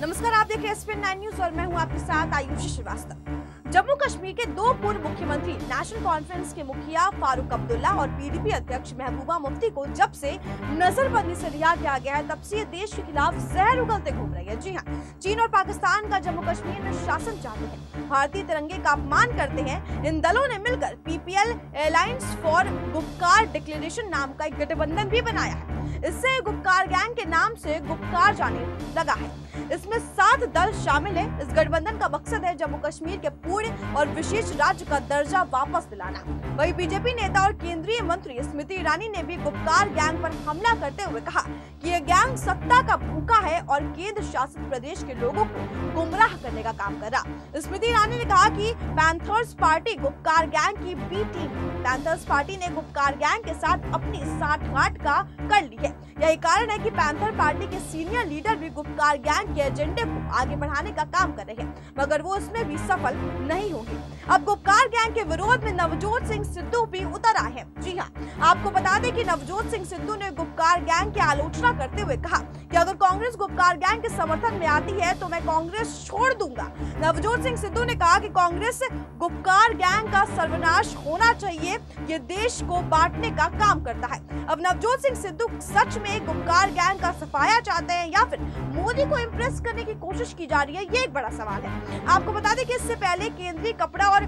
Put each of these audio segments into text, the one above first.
और मैं हूँ आपके साथ आयुषी श्रीवास्तव। जम्मू कश्मीर के दो पूर्व मुख्यमंत्री नेशनल कॉन्फ्रेंस के मुखिया फारूक अब्दुल्ला और पीडीपी अध्यक्ष महबूबा मुफ्ती को जब से नजरबंदी से रिहा किया गया है, तब से ये देश के खिलाफ जहर उगलते घूम रही है। जी हाँ चीन और पाकिस्तान का जम्मू कश्मीर में शासन चाहते हैं। भारतीय तिरंगे का अपमान करते हैं। इन दलों ने मिलकर people's alliance for Gupkar declaration नाम का एक गठबंधन भी बनाया है। इससे गुप्कार गैंग के नाम से गुप्कार जाने लगा है। इसमें सात दल शामिल है। इस गठबंधन का मकसद है जम्मू कश्मीर के पूर्ण और विशेष राज्य का दर्जा वापस दिलाना। वही बीजेपी नेता और केंद्रीय मंत्री स्मृति ईरानी ने भी गुप्कार गैंग पर हमला करते हुए कहा कि ये गैंग सत्ता का भूखा है और केंद्र शासित प्रदेश के लोगों को गुमराह करने का काम कर रहा। स्मृति ईरानी ने कहा कि पैंथर्स पार्टी गुप्कार गैंग की बी टीम पैंथर्स पार्टी ने गुप्कार गैंग के साथ अपनी साठगांठ का कर ली है। यही कारण है कि पैंथर पार्टी के सीनियर लीडर भी गुप्तकार गैंग के एजेंडे को आगे बढ़ाने का काम कर रहे हैं, मगर वो इसमें भी सफल नहीं होंगे। अब गुप्तकार गैंग के विरोध में नवजोत सिंह सिद्धू भी उतर आए हैं। जी हाँ आपको बता दें कि नवजोत सिंह सिद्धू ने गुप्कार गैंग की आलोचना करते हुए कहा कि अगर कांग्रेस गुप्कार गैंग के समर्थन में आती है तो मैं कांग्रेस छोड़ दूँगा। नवजोत सिंह सिद्धू ने कहा कि कांग्रेस गुप्कार गैंग का सर्वनाश होना चाहिए, ये देश को बांटने का काम करता है। अब नवजोत सिंह सिद्धू सच में गुप्कार गैंग का सफाया चाहते हैं या फिर मोदी को इम्प्रेस करने की कोशिश की जा रही है, ये एक बड़ा सवाल है। आपको बता दें कि इससे पहले केंद्रीय कपड़ा और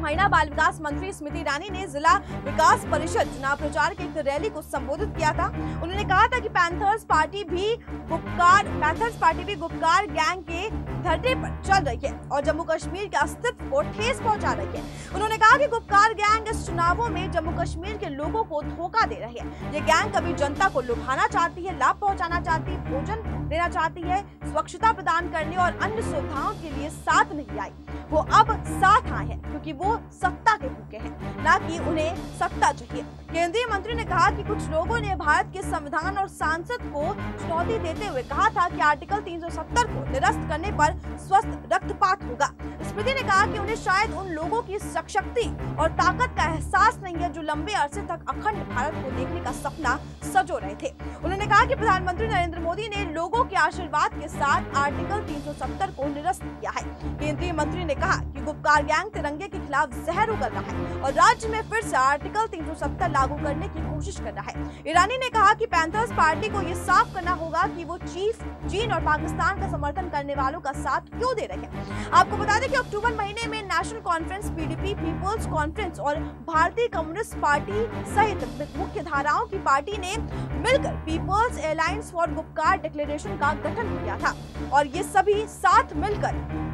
महिला बाल विकास मंत्री स्मृति ईरानी ने जिला विकास परिषद चुनाव प्रचार की एक रैली को संबोधित किया था। उन्होंने कहा था कि पैंथर्स पार्टी भी गुप्कार पैंथर्स पार्टी भी गुप्कार गैंग के धरने पर चल रही है और जम्मू कश्मीर के अस्तित्व को ठेस पहुँचा रही है। उन्होंने कहा कि गुप्कार गैंग इस चुनावों में जम्मू कश्मीर के लोगों को धोखा दे रही है। ये गैंग कभी जनता को लुभाना चाहती है, लाभ पहुंचाना चाहती है, भोजन देना चाहती है, स्वच्छता प्रदान करने और अन्य सुविधाओं के लिए साथ नहीं आई। वो अब साथ आए हैं, क्योंकि वो सत्ता के भूखे हैं, ना कि उन्हें सत्ता चाहिए। केंद्रीय मंत्री ने कहा कि कुछ लोगों ने भारत के संविधान और सांसद को चुनौती देते हुए कहा था कि आर्टिकल 370 को निरस्त करने पर स्वस्थ रक्तपात होगा। स्मृति ने कहा कि उन्हें शायद उन लोगों की सशक्ति और ताकत का एहसास नहीं है जो लंबे अरसे तक अखंड भारत को देखने का सपना सजो रहे थे। उन्होंने कहा कि प्रधानमंत्री नरेंद्र मोदी ने लोगों के आशीर्वाद के साथ आर्टिकल 370 को निरस्त किया है। केंद्रीय मंत्री ने कहा कि गुप्कार गैंग तिरंगे के खिलाफ जहर उगल रहा है और राज्य में फिर से आर्टिकल 370 लागू करने की कोशिश कर रहा है। ईरानी ने कहा कि पैंथर्स पार्टी को ये साफ़ करना होगा कि वो चीफ चीन और पाकिस्तान का समर्थन करने वालों का साथ क्यों दे रहे हैं। आपको बता दें कि अक्टूबर महीने में national conference, PDP, people's conference और भारतीय कम्युनिस्ट पार्टी सहित मुख्य धाराओं की पार्टी ने मिलकर people's alliance for Gupkar declaration का गठन किया था और ये सभी साथ मिलकर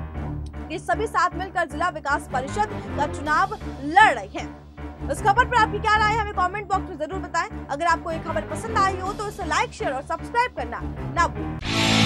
ये सभी साथ मिलकर जिला विकास परिषद का चुनाव लड़ रही है। इस खबर पर आपकी क्या राय है, हमें कमेंट बॉक्स में ज़रूर बताएँ। अगर आपको ये खबर पसंद आई हो तो इसे लाइक शेयर और सब्सक्राइब करना ना भूलें।